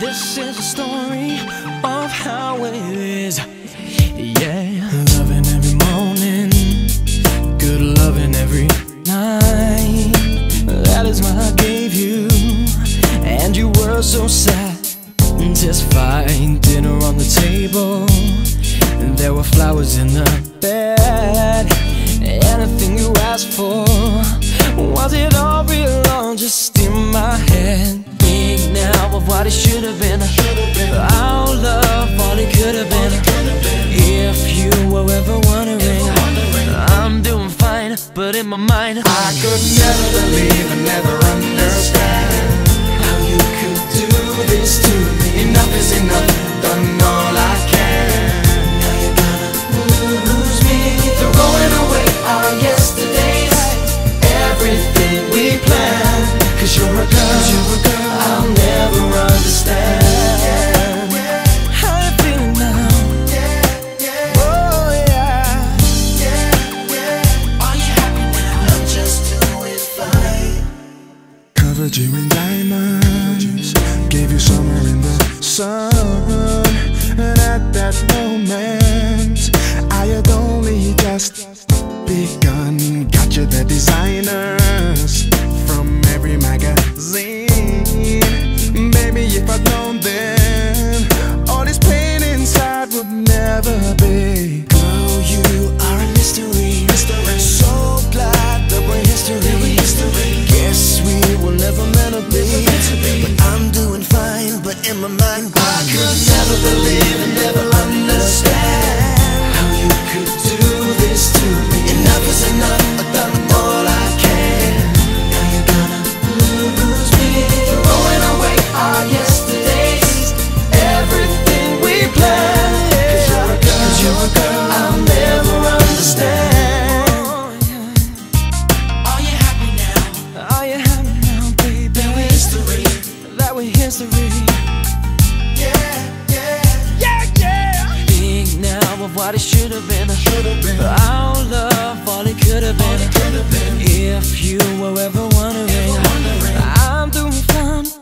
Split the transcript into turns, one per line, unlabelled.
This is a story of how it is. Yeah, loving every morning, good loving every night. That is why I gave you, and you were so satisfied. Dinner on the table, and there were flowers in the bed. Anything you asked for, was it all real or just in my head? now of what it should have been.
Our love, all
it could have been.
If you were ever wondering, I'm doing
fine, but in my mind, I
could never believe
and never.
You
in diamonds, gave you summer in the sun. And at that moment, I had only just begun. Got you the designers from every magazine. gonna be But I'm doing fine, but in my mind
I could never believe and never
what it should have been. been. Our love, all it could have been. been. If you were ever wondering, I'm doing fine.